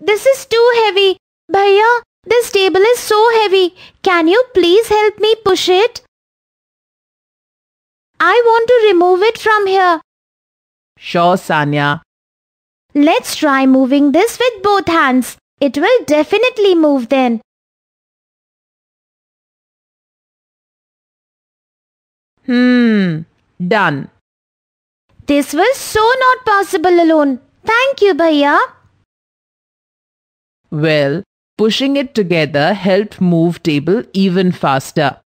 this is too heavy. Bhaiya, this table is so heavy. Can you please help me push it? I want to remove it from here. Sure, Sanya. Let's try moving this with both hands. It will definitely move then. Hmm. Done. This was so not possible alone. Thank you, Bhaiya. Well, pushing it together helped move table even faster.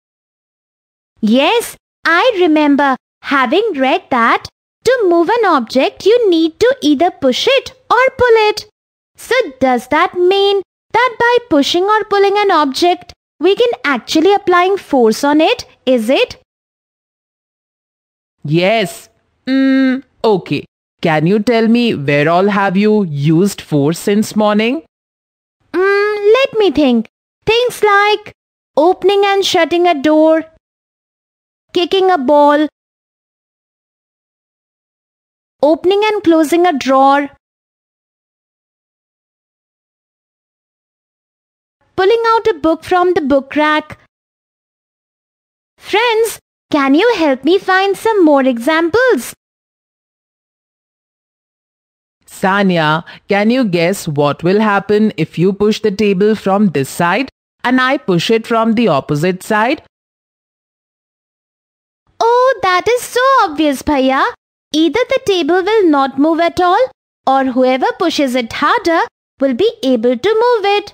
Yes, I remember having read that to move an object you need to either push it or pull it. So does that mean that by pushing or pulling an object, we can actually applying force on it, is it? Yes. Mm, okay. Can you tell me where all have you used force since morning? Let me think. Things like opening and shutting a door, kicking a ball, opening and closing a drawer, pulling out a book from the book rack. Friends, can you help me find some more examples? Sanya, can you guess what will happen if you push the table from this side and I push it from the opposite side? Oh, that is so obvious, Bhaiya. Either the table will not move at all or whoever pushes it harder will be able to move it.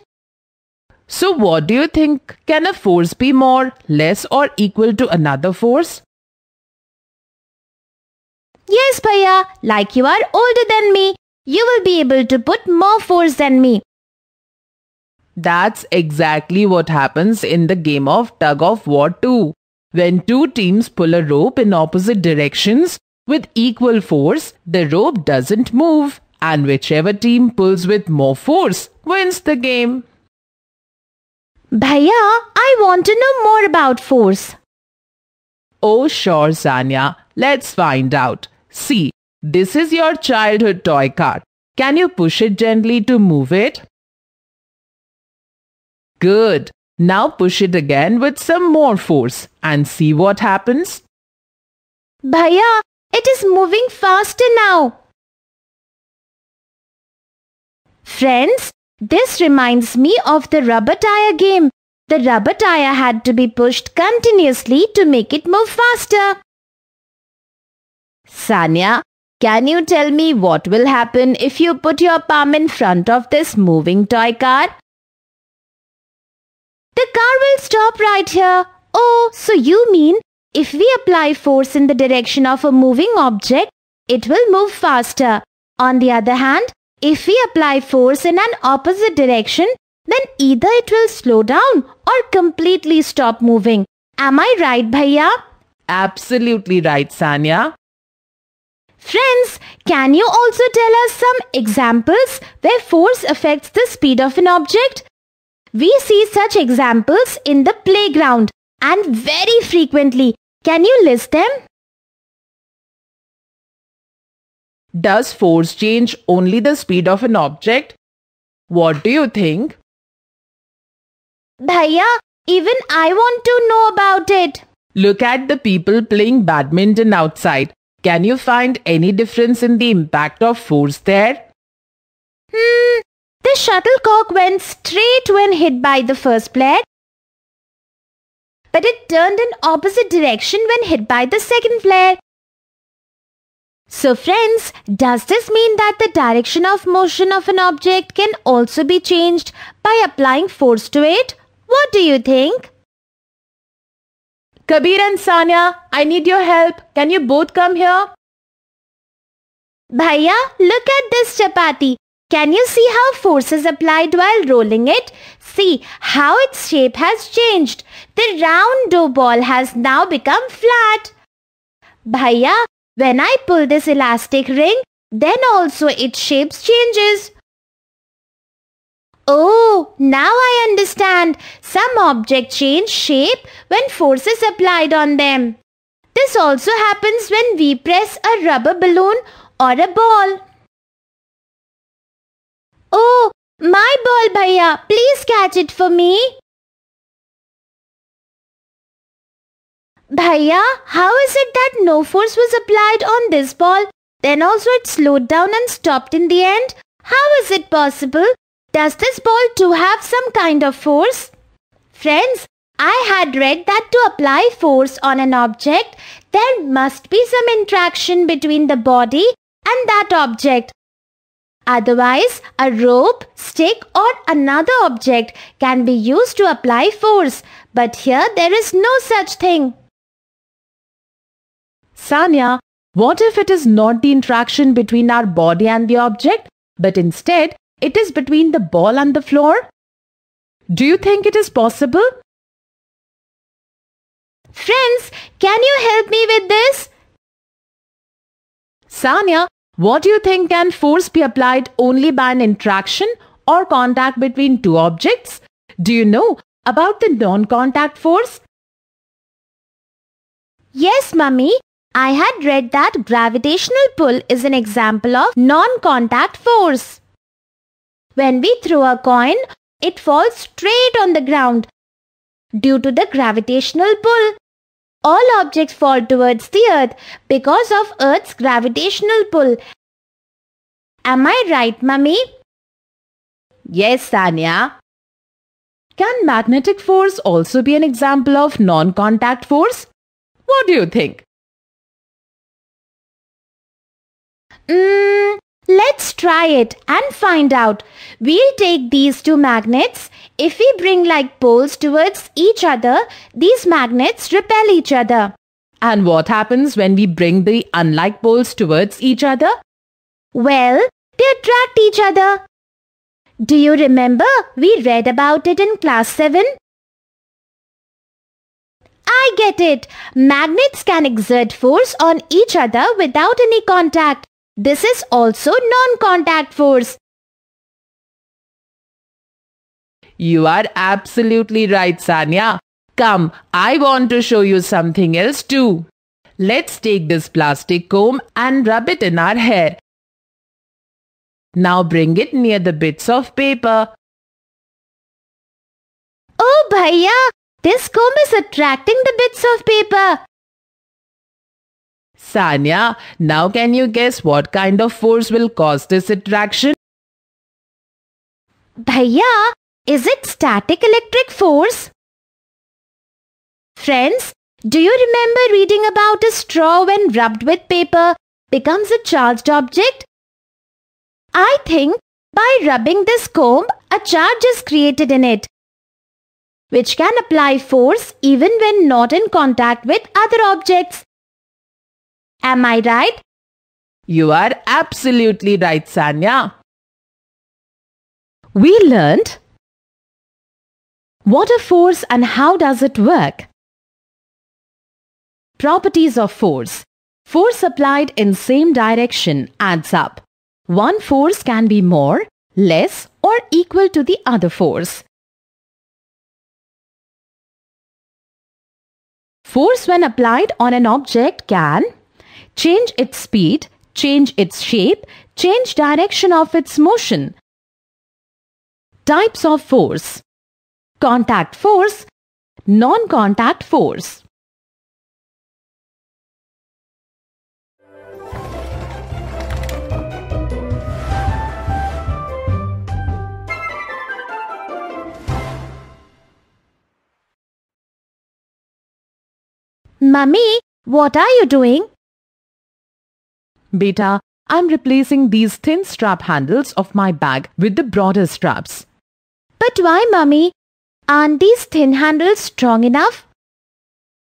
So what do you think? Can a force be more, less or equal to another force? Yes, Bhaiya, like you are older than me, you will be able to put more force than me. That's exactly what happens in the game of tug of war too. When two teams pull a rope in opposite directions with equal force, the rope doesn't move and whichever team pulls with more force wins the game. Bhaiya, I want to know more about force. Oh sure, Sanya. Let's find out. See, this is your childhood toy car. Can you push it gently to move it? Good. Now push it again with some more force and see what happens. Bhaiya, it is moving faster now. Friends, this reminds me of the rubber tire game. The rubber tire had to be pushed continuously to make it move faster. Sanya, can you tell me what will happen if you put your palm in front of this moving toy car? The car will stop right here. Oh, so you mean if we apply force in the direction of a moving object, it will move faster. On the other hand, if we apply force in an opposite direction, then either it will slow down or completely stop moving. Am I right, Bhaiya? Absolutely right, Sanya. Friends, can you also tell us some examples where force affects the speed of an object? We see such examples in the playground and very frequently. Can you list them? Does force change only the speed of an object? What do you think? Bhaiya, even I want to know about it. Look at the people playing badminton outside. Can you find any difference in the impact of force there? Hmm, the shuttlecock went straight when hit by the first player. But it turned in opposite direction when hit by the second player. So friends, does this mean that the direction of motion of an object can also be changed by applying force to it? What do you think? Kabir and Sanya, I need your help. Can you both come here? Bhaiya, look at this chapati. Can you see how force is applied while rolling it? See how its shape has changed. The round dough ball has now become flat. Bhaiya, when I pull this elastic ring, then also its shape changes. Oh, now I understand. Some objects change shape when force is applied on them. This also happens when we press a rubber balloon or a ball. Oh, My ball, Bhaiya. Please catch it for me. Bhaiya, how is it that no force was applied on this ball? Then also it slowed down and stopped in the end? How is it possible? Does this ball too have some kind of force? Friends, I had read that to apply force on an object, there must be some interaction between the body and that object. Otherwise, a rope, stick or another object can be used to apply force. But here there is no such thing. Sanya, what if it is not the interaction between our body and the object, but instead it is between the ball and the floor? Do you think it is possible? Friends, can you help me with this? Sanya, what do you think can force be applied only by an interaction or contact between two objects? Do you know about the non-contact force? Yes, mummy. I had read that gravitational pull is an example of non-contact force. When we throw a coin, it falls straight on the ground due to the gravitational pull. All objects fall towards the earth because of earth's gravitational pull. Am I right, mummy? Yes, Sanya. Can magnetic force also be an example of non-contact force? What do you think? Mm, let's try it and find out. We'll take these two magnets. If we bring like poles towards each other, these magnets repel each other. And what happens when we bring the unlike poles towards each other? Well, they attract each other. Do you remember we read about it in class 7? I get it. Magnets can exert force on each other without any contact. This is also non-contact force. You are absolutely right, Sanya. Come, I want to show you something else too. Let's take this plastic comb and rub it in our hair. Now bring it near the bits of paper. Oh, Bhaiya, this comb is attracting the bits of paper. Sanya, now can you guess what kind of force will cause this attraction? Bhaiya, is it static electric force? Friends, do you remember reading about a straw when rubbed with paper becomes a charged object? I think by rubbing this comb, a charge is created in it, which can apply force even when not in contact with other objects. Am I right? You are absolutely right, Sanya. We learned what a force and how does it work? Properties of force. Force applied in same direction adds up. One force can be more, less or equal to the other force. Force when applied on an object can change its speed, change its shape, change direction of its motion. Types of force. Contact force, non-contact force. Mummy, what are you doing? Beta, I'm replacing these thin strap handles of my bag with the broader straps. But why, Mummy? Aren't these thin handles strong enough?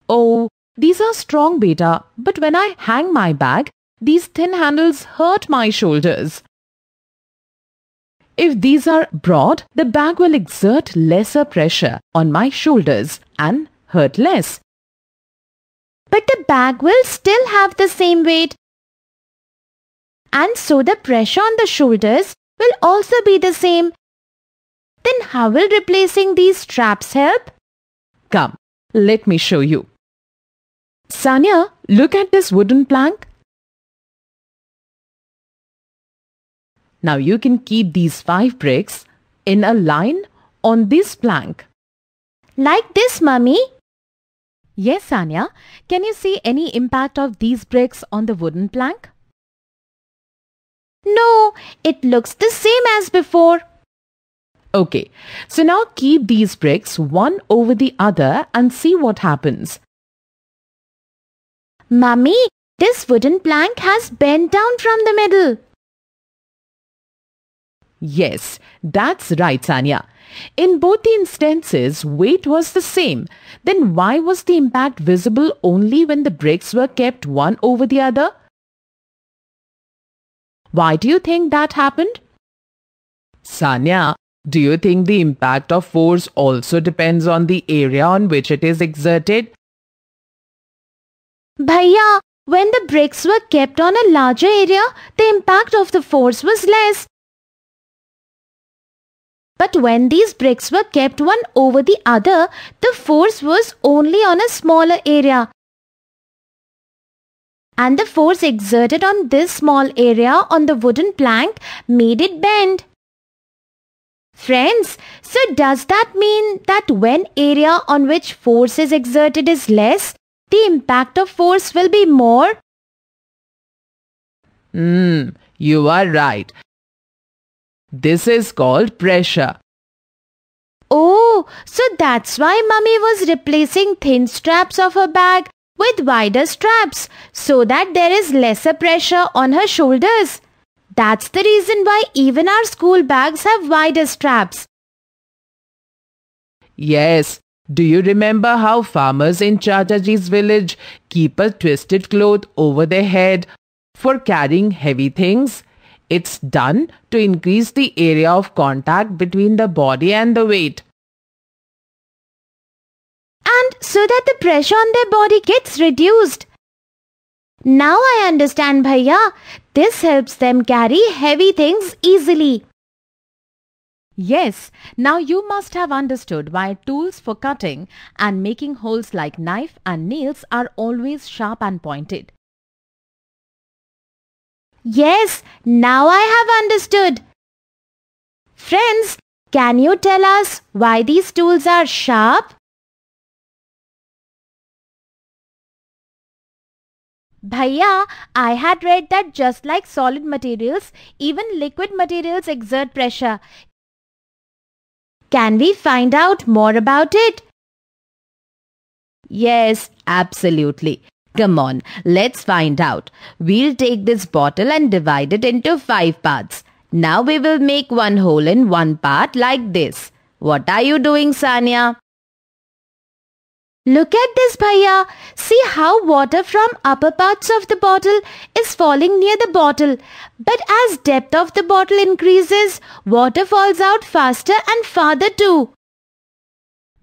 Oh, these are strong, Beta, but when I hang my bag, these thin handles hurt my shoulders. If these are broad, the bag will exert lesser pressure on my shoulders and hurt less. But the bag will still have the same weight and so the pressure on the shoulders will also be the same. Then how will replacing these straps help? Come, let me show you. Sanya, look at this wooden plank. Now you can keep these five bricks in a line on this plank. Like this, mummy. Yes, Sanya. Can you see any impact of these bricks on the wooden plank? No, it looks the same as before. Okay, so now keep these bricks one over the other and see what happens. Mummy, this wooden plank has bent down from the middle. Yes, that's right, Sanya. In both the instances, weight was the same. Then why was the impact visible only when the bricks were kept one over the other? Why do you think that happened? Sanya, do you think the impact of force also depends on the area on which it is exerted? Bhaiya, when the bricks were kept on a larger area, the impact of the force was less. But when these bricks were kept one over the other, the force was only on a smaller area. And the force exerted on this small area on the wooden plank made it bend. Friends, so does that mean that when area on which force is exerted is less, the impact of force will be more? Hmm, you are right. This is called pressure. Oh, so that's why mummy was replacing thin straps of her bag with wider straps so that there is lesser pressure on her shoulders. That's the reason why even our school bags have wider straps. Yes, do you remember how farmers in Chachaji's village keep a twisted cloth over their head for carrying heavy things? It's done to increase the area of contact between the body and the weight. So that the pressure on their body gets reduced. Now I understand, Bhaiya. This helps them carry heavy things easily. Yes, now you must have understood why tools for cutting and making holes like knife and nails are always sharp and pointed. Yes, now I have understood. Friends, can you tell us why these tools are sharp? Bhaiya, I had read that just like solid materials, even liquid materials exert pressure. Can we find out more about it? Yes, absolutely. Come on, let's find out. We'll take this bottle and divide it into five parts. Now we will make one hole in one part like this. What are you doing, Sanya? Look at this, Bhaiya. See how water from upper parts of the bottle is falling near the bottle. But as depth of the bottle increases, water falls out faster and farther too.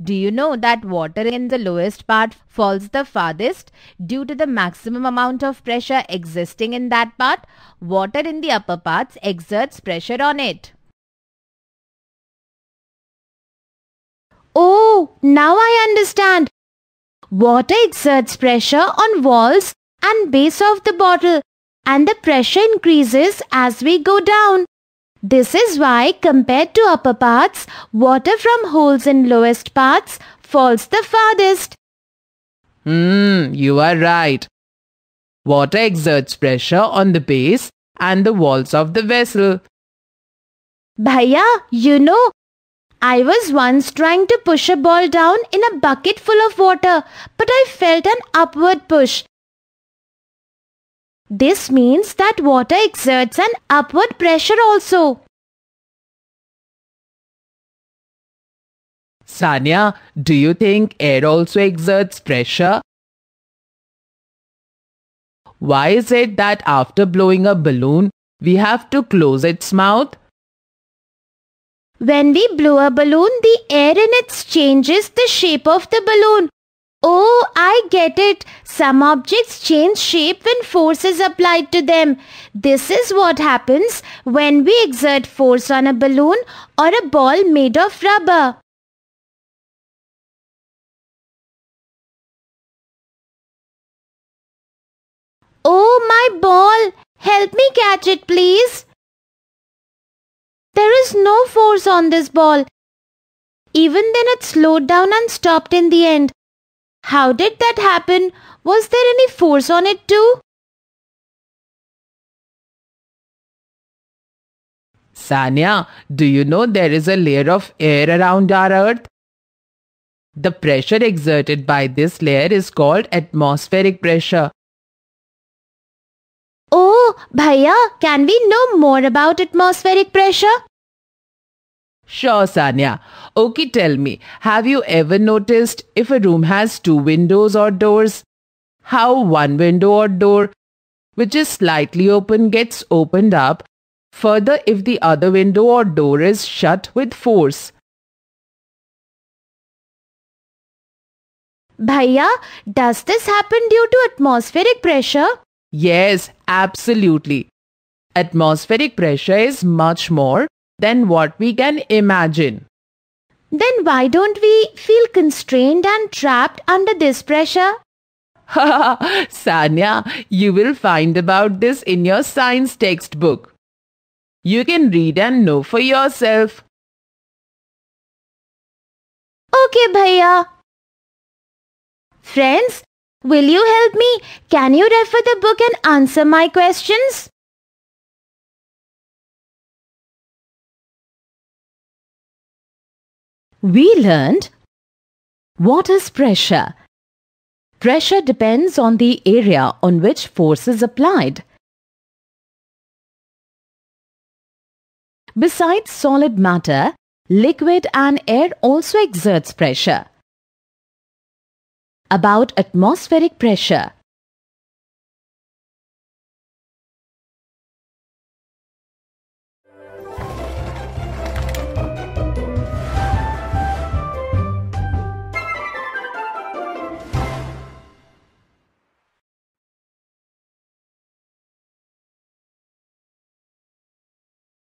Do you know that water in the lowest part falls the farthest due to the maximum amount of pressure existing in that part? Water in the upper parts exerts pressure on it. Oh, now I understand. Water exerts pressure on walls and base of the bottle and the pressure increases as we go down. This is why compared to upper parts, water from holes in lowest parts falls the farthest. Hmm, you are right. Water exerts pressure on the base and the walls of the vessel. Bhaiya, you know, I was once trying to push a ball down in a bucket full of water, but I felt an upward push. This means that water exerts an upward pressure also. Sanya, do you think air also exerts pressure? Why is it that after blowing a balloon, we have to close its mouth? When we blow a balloon, the air in it changes the shape of the balloon. Oh, I get it. Some objects change shape when force is applied to them. This is what happens when we exert force on a balloon or a ball made of rubber. Oh, my ball! Help me catch it, please. There is no force on this ball. Even then it slowed down and stopped in the end. How did that happen? Was there any force on it too? Sanya, do you know there is a layer of air around our earth? The pressure exerted by this layer is called atmospheric pressure. Oh, Bhaiya, can we know more about atmospheric pressure? Sure, Sanya. Okay, tell me, have you ever noticed if a room has two windows or doors? How one window or door, which is slightly open, gets opened up further if the other window or door is shut with force. Bhaiya, does this happen due to atmospheric pressure? Yes, absolutely. Atmospheric pressure is much more than what we can imagine. Then why don't we feel constrained and trapped under this pressure? Sanya, you will find about this in your science textbook. You can read and know for yourself. Okay, Bhaiya. Friends, will you help me? Can you refer the book and answer my questions? We learned what is pressure? Pressure depends on the area on which force is applied. Besides solid matter, liquid and air also exerts pressure. About atmospheric pressure.